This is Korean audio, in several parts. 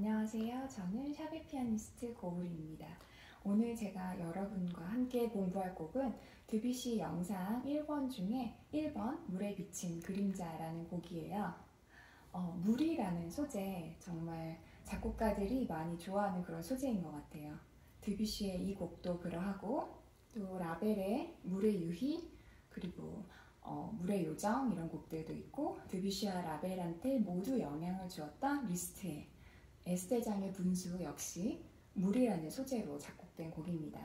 안녕하세요. 저는 샤베 피아니스트 고우리입니다. 오늘 제가 여러분과 함께 공부할 곡은 드뷔시 영상 1번 중에 1번 물에 비친 그림자라는 곡이에요. 어, 물이라는 소재 정말 작곡가들이 많이 좋아하는 그런 소재인 것 같아요. 드뷔시의 이 곡도 그러하고 또 라벨의 물의 유희 그리고 어, 물의 요정 이런 곡들도 있고 드뷔시와 라벨한테 모두 영향을 주었던 리스트의 에스테장의 분수 역시 물이라는 소재로 작곡된 곡입니다.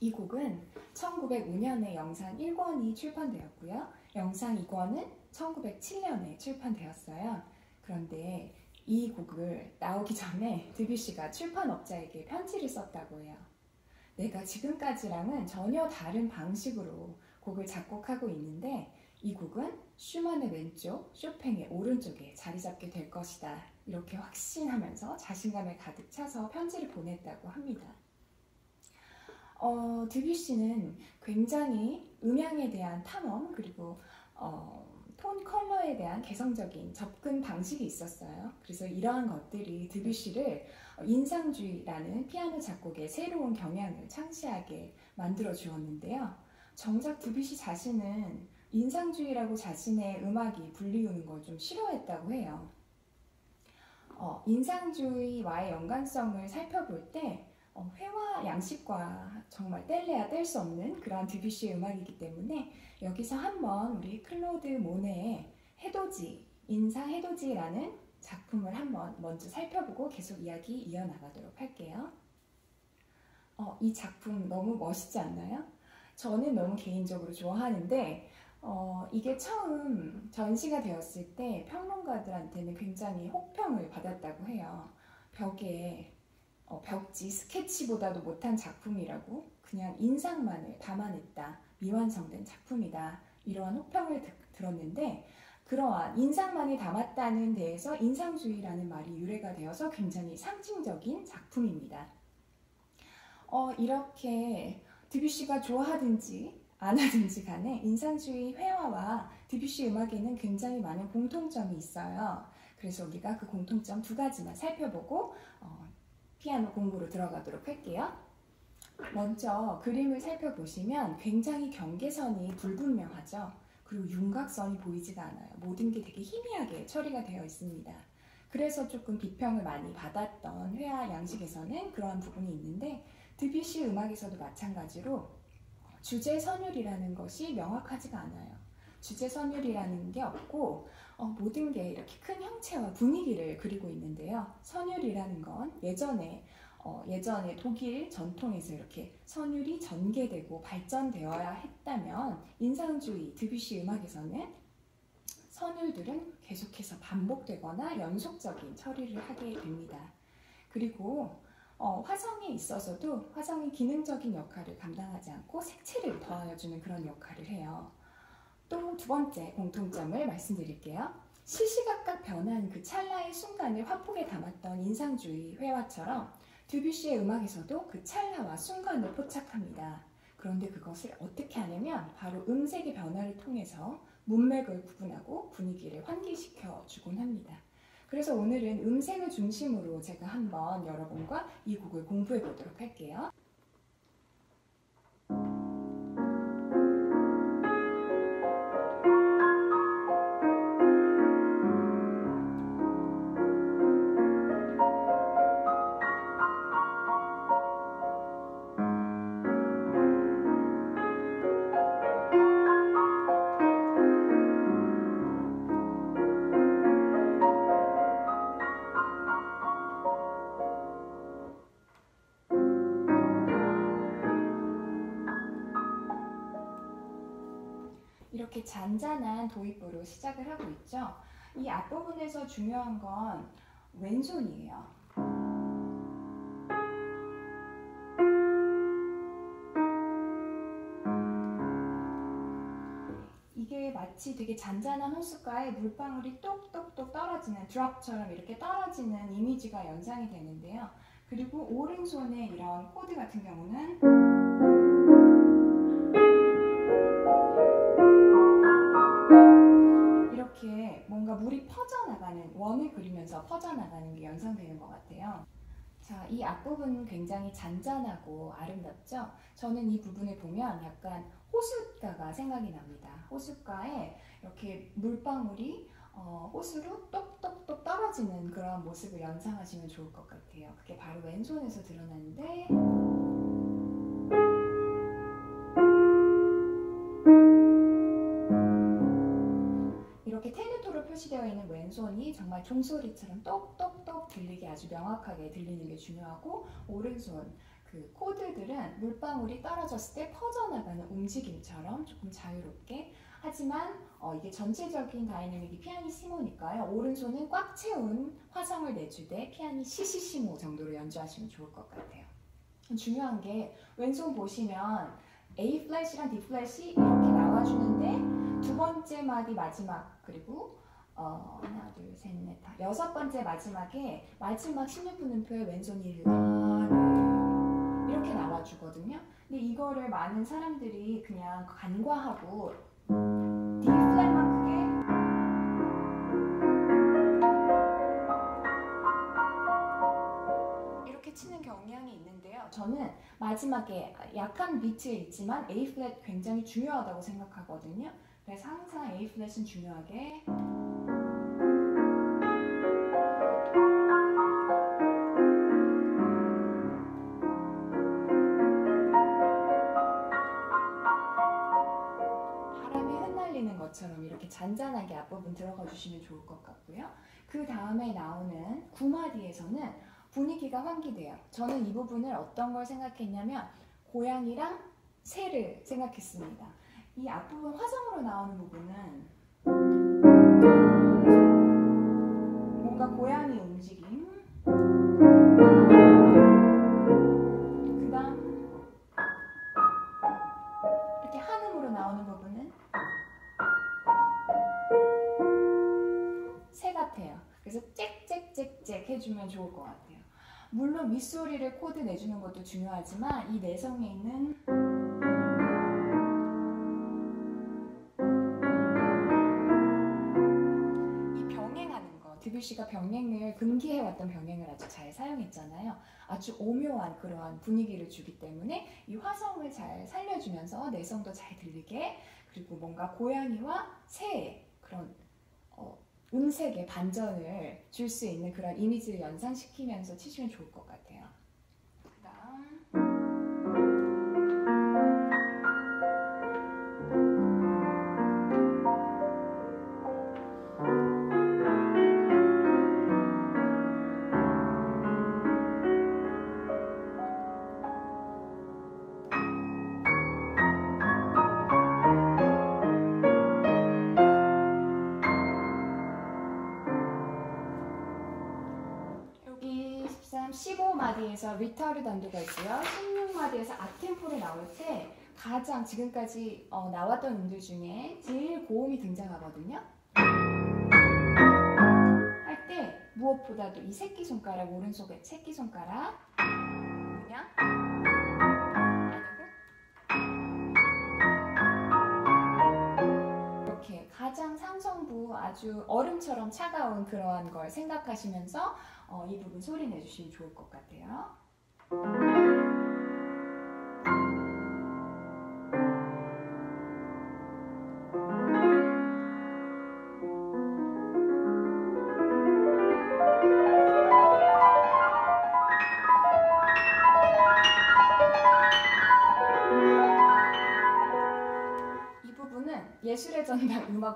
이 곡은 1905년에 영상 1권이 출판되었고요. 영상 2권은 1907년에 출판되었어요. 그런데 이 곡을 나오기 전에 드뷔시가 출판업자에게 편지를 썼다고 해요. 내가 지금까지랑은 전혀 다른 방식으로 곡을 작곡하고 있는데 이 곡은 슈만의 왼쪽, 쇼팽의 오른쪽에 자리 잡게 될 것이다. 이렇게 확신하면서 자신감에 가득 차서 편지를 보냈다고 합니다. 어, 드뷔시는 굉장히 음향에 대한 탐험 그리고 어, 톤 컬러에 대한 개성적인 접근 방식이 있었어요. 그래서 이러한 것들이 드뷔시를 인상주의라는 피아노 작곡의 새로운 경향을 창시하게 만들어 주었는데요. 정작 드뷔시 자신은 인상주의라고 자신의 음악이 불리우는 걸 좀 싫어했다고 해요. 어, 인상주의와의 연관성을 살펴볼 때 어, 회화 양식과 정말 뗄래야 뗄 수 없는 그런 드뷔시의 음악이기 때문에 여기서 한번 우리 클로드 모네의 해돋이, 인상 해돋이라는 작품을 한번 먼저 살펴보고 계속 이야기 이어나가도록 할게요. 어, 이 작품 너무 멋있지 않나요? 저는 너무 개인적으로 좋아하는데 어, 이게 처음 전시가 되었을 때 평론가들한테는 굉장히 혹평을 받았다고 해요. 벽에 어, 벽지 스케치보다도 못한 작품이라고 그냥 인상만을 담아냈다. 미완성된 작품이다. 이러한 혹평을 드, 들었는데 그러한 인상만이 담았다는 데에서 인상주의라는 말이 유래가 되어서 굉장히 상징적인 작품입니다. 어, 이렇게 드뷔시가 좋아하든지 안 하든지 간에 인상주의 회화와 드뷔시 음악에는 굉장히 많은 공통점이 있어요. 그래서 우리가 그 공통점 두 가지만 살펴보고 어, 피아노 공부로 들어가도록 할게요. 먼저 그림을 살펴보시면 굉장히 경계선이 불분명하죠. 그리고 윤곽선이 보이지가 않아요. 모든 게 되게 희미하게 처리가 되어 있습니다. 그래서 조금 비평을 많이 받았던 회화 양식에서는 그러한 부분이 있는데 드뷔시 음악에서도 마찬가지로 주제 선율이라는 것이 명확하지가 않아요. 주제 선율이라는 게 없고 어, 모든 게 이렇게 큰 형체와 분위기를 그리고 있는데요. 선율이라는 건 예전에 어, 예전에 독일 전통에서 이렇게 선율이 전개되고 발전되어야 했다면 인상주의 드뷔시 음악에서는 선율들은 계속해서 반복되거나 연속적인 처리를 하게 됩니다. 그리고 어, 화성에 있어서도 화성이 기능적인 역할을 감당하지 않고 색채를 더하여주는 그런 역할을 해요. 또 두 번째 공통점을 말씀드릴게요. 시시각각 변한 그 찰나의 순간을 화폭에 담았던 인상주의 회화처럼 드뷔시의 음악에서도 그 찰나와 순간을 포착합니다. 그런데 그것을 어떻게 하냐면 바로 음색의 변화를 통해서 문맥을 구분하고 분위기를 환기시켜 주곤 합니다. 그래서 오늘은 음색을 중심으로 제가 한번 여러분과 이 곡을 공부해 보도록 할게요. 이렇게 잔잔한 도입부로 시작을 하고 있죠. 이 앞부분에서 중요한 건 왼손이에요. 이게 마치 되게 잔잔한 호숫가에 물방울이 똑똑똑 떨어지는 드롭처럼 이렇게 떨어지는 이미지가 연상이 되는데요. 그리고 오른손에 이런 코드 같은 경우는 이 퍼져나가는 원을 그리면서 퍼져나가는 게 연상되는 것 같아요. 자, 이 앞부분 굉장히 잔잔하고 아름답죠? 저는 이 부분을 보면 약간 호숫가가 생각이 납니다. 호숫가에 이렇게 물방울이 어, 호수로 똑똑똑 떨어지는 그런 모습을 연상하시면 좋을 것 같아요. 그게 바로 왼손에서 드러나는데 이렇게 테누토로 표시되어 왼손이 정말 종소리처럼 똑똑똑 들리게 아주 명확하게 들리는 게 중요하고 오른손 그 코드들은 물방울이 떨어졌을 때 퍼져나가는 움직임처럼 조금 자유롭게 하지만 어, 이게 전체적인 다이내믹이 피아니시모니까요. 오른손은 꽉 채운 화성을 내주되 피아니 시시시모 정도로 연주하시면 좋을 것 같아요. 중요한 게 왼손 보시면 A 플랫이랑 D 플랫이 이렇게 나와주는데 두 번째 마디 마지막 그리고 어, 하나 둘 셋 넷 다 여섯 번째 마지막에 마지막 16분 음표에 왼손이 라를 이렇게 나와주거든요. 근데 이거를 많은 사람들이 그냥 간과하고 D 플랫만 크게 이렇게 치는 경향이 있는데요. 저는 마지막에 약한 비트에 있지만 A 플랫 굉장히 중요하다고 생각하거든요. 그래서 항상 A 플랫은 중요하게 바람이 흩날리는 것처럼 이렇게 잔잔하게 앞부분 들어가 주시면 좋을 것 같고요. 그 다음에 나오는 구마디에서는 분위기가 환기돼요. 저는 이 부분을 어떤 걸 생각했냐면 고양이랑 새를 생각했습니다. 이 앞부분 화성으로 나오는 부분은 뭔가 고양이 움직임 그 다음 이렇게 한음으로 나오는 부분은 새 같아요. 그래서 짹짹짹짹 해주면 좋을 것 같아요. 물론 윗소리를 코드 내주는 것도 중요하지만 이 내성에 있는 드뷔시가 병행을 금기해왔던 병행을 아주 잘 사용했잖아요. 아주 오묘한 그러한 분위기를 주기 때문에 이 화성을 잘 살려주면서 내성도 잘 들리게 그리고 뭔가 고양이와 새의 그런 어, 음색의 반전을 줄 수 있는 그런 이미지를 연상시키면서 치시면 좋을 것 같아요. 15마디에서 리타르 단도가 있고요. 16마디에서 앞템포로 나올 때 가장 지금까지 어, 나왔던 음들 중에 제일 고음이 등장하거든요. 할 때 무엇보다도 이 새끼손가락 오른손에 새끼손가락 그냥 이렇게 가장 상성부 아주 얼음처럼 차가운 그러한 걸 생각하시면서 어, 이 부분 소리 내주시면 좋을 것 같아요.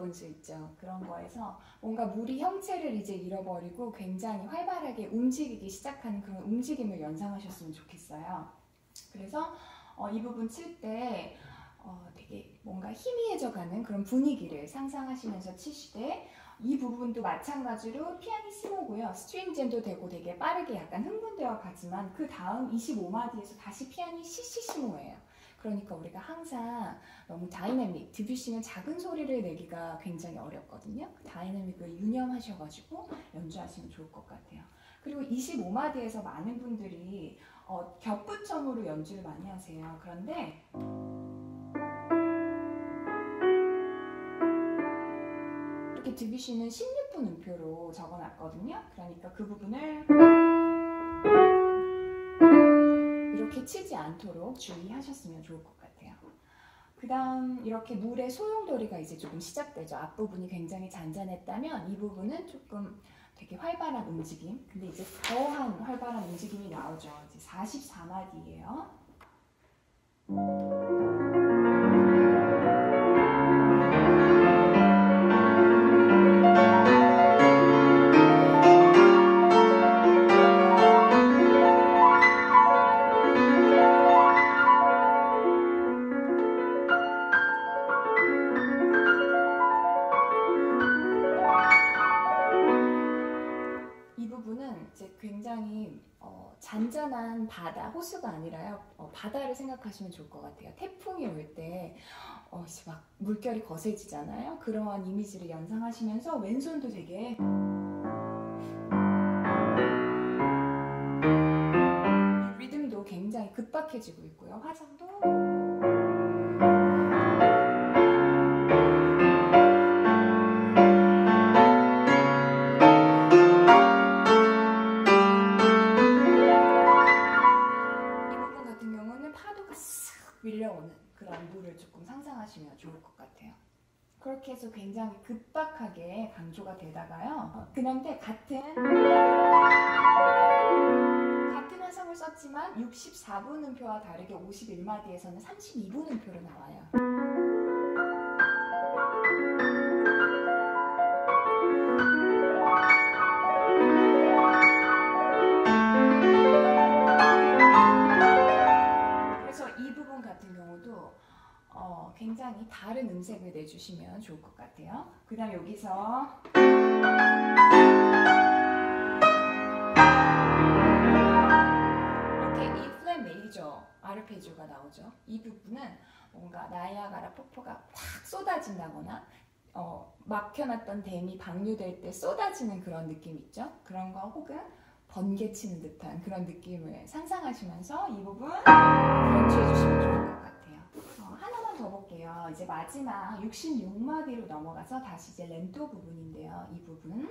볼 수 있죠. 그런 거에서 뭔가 물이 형체를 이제 잃어버리고 굉장히 활발하게 움직이기 시작하는 그런 움직임을 연상하셨으면 좋겠어요. 그래서 어, 이 부분 칠때 어, 되게 뭔가 희미해져가는 그런 분위기를 상상하시면서 치시되 이 부분도 마찬가지로 피아니시모고요. 스트린젠도 되고 되게 빠르게 약간 흥분되어 가지만 그 다음 25마디에서 다시 피아니시시시모예요. 그러니까 우리가 항상 너무 다이내믹, 드뷔시는 작은 소리를 내기가 굉장히 어렵거든요. 그 다이내믹을 유념하셔가지고 연주하시면 좋을 것 같아요. 그리고 25마디에서 많은 분들이 어, 겹부점으로 연주를 많이 하세요. 그런데 이렇게 드뷔시는 16분 음표로 적어놨거든요. 그러니까 그 부분을 이렇게 치지 않도록 주의하셨으면 좋을 것 같아요. 그 다음 이렇게 물의 소용돌이가 이제 조금 시작되죠. 앞부분이 굉장히 잔잔했다면 이 부분은 조금 되게 활발한 움직임. 근데 이제 더한 활발한 움직임이 나오죠. 이제 44마디예요. 어, 바다를 생각하시면 좋을 것 같아요. 태풍이 올때 어, 막 물결이 거세지잖아요. 그러한 이미지를 연상하시면서 왼손도 되게 리듬도 굉장히 급박해지고 있고요. 화장도 같아요. 그렇게 해서 굉장히 급박하게 강조가 되다가요. 어, 그런데 같은 같은 화성을 썼지만 64분 음표와 다르게 51마디에서는 32분 음표로 나와요. 그래서 이 부분 같은 경우도 어, 굉장히 다른 음색을 내주시면 좋을 것 같아요. 그 다음 여기서 이렇게 이 플랫 메이저 아르페지오가 나오죠. 이 부분은 뭔가 나이아가라 폭포가 확 쏟아진다거나 어, 막혀놨던 댐이 방류될 때 쏟아지는 그런 느낌 있죠. 그런 거 혹은 번개치는 듯한 그런 느낌을 상상하시면서 이 부분 연주해 주시면 좋을 것 같아요. 더 볼게요. 이제 마지막 66마디로 넘어가서 다시 이제 렌토 부분인데요. 이 부분.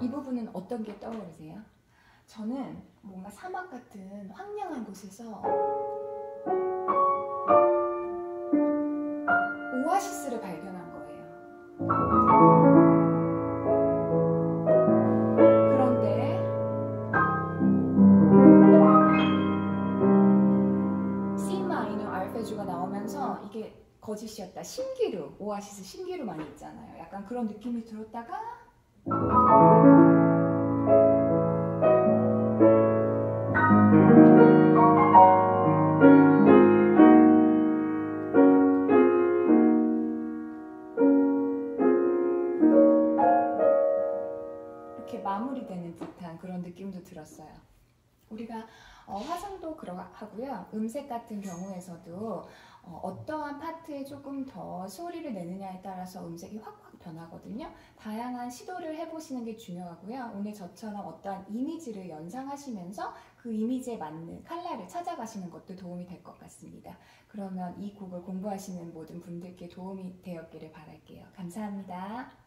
이 부분은 어떤 게 떠오르세요? 저는 뭔가 사막 같은 황량한 곳에서 오아시스를 발견한 거예요. 그런데 C 마이너 알페주가 나오면서 이게 거짓이었다. 신기루, 오아시스 신기루 많이 있잖아요. 약간 그런 느낌이 들었다가 느낌도 들었어요. 우리가 어, 화성도 그러하고요. 음색 같은 경우에서도 어, 떠한 파트에 조금 더 소리를 내느냐에 따라서 음색이 확확 변하거든요. 다양한 시도를 해보시는 게 중요하고요. 오늘 저처럼 어떠한 이미지를 연상하시면서 그 이미지에 맞는 칼라를 찾아가시는 것도 도움이 될 것 같습니다. 그러면 이 곡을 공부하시는 모든 분들께 도움이 되었기를 바랄게요. 감사합니다.